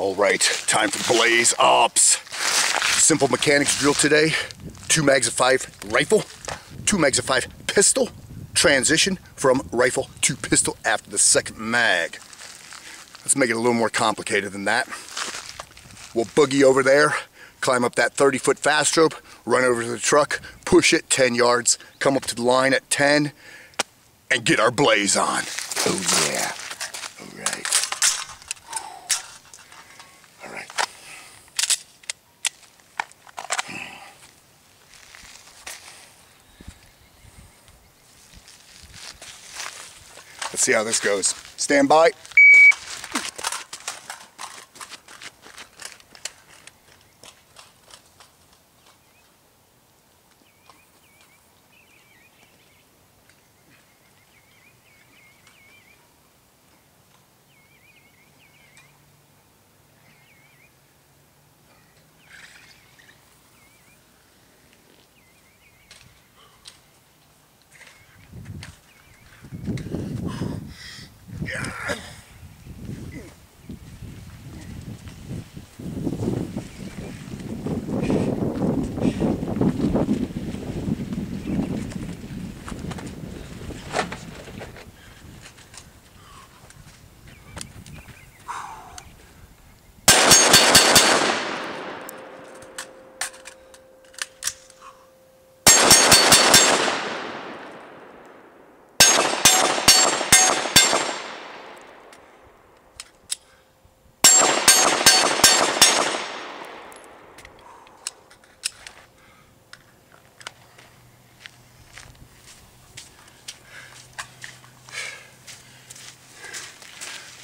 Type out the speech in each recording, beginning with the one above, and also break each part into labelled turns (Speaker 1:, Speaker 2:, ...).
Speaker 1: All right, time for blaze ops. Simple mechanics drill today. Two mags of five rifle, two mags of five pistol. Transition from rifle to pistol after the second mag. Let's make it a little more complicated than that. We'll boogie over there, climb up that 30 foot fast rope, run over to the truck, push it 10 yards, come up to the line at 10, and get our blaze on. Oh yeah. All right. All right. Let's see how this goes. Stand by.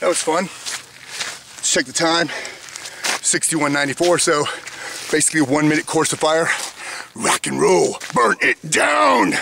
Speaker 1: That was fun. Let's check the time. 61.94, so basically a one minute course of fire. Rock and roll, burn it down.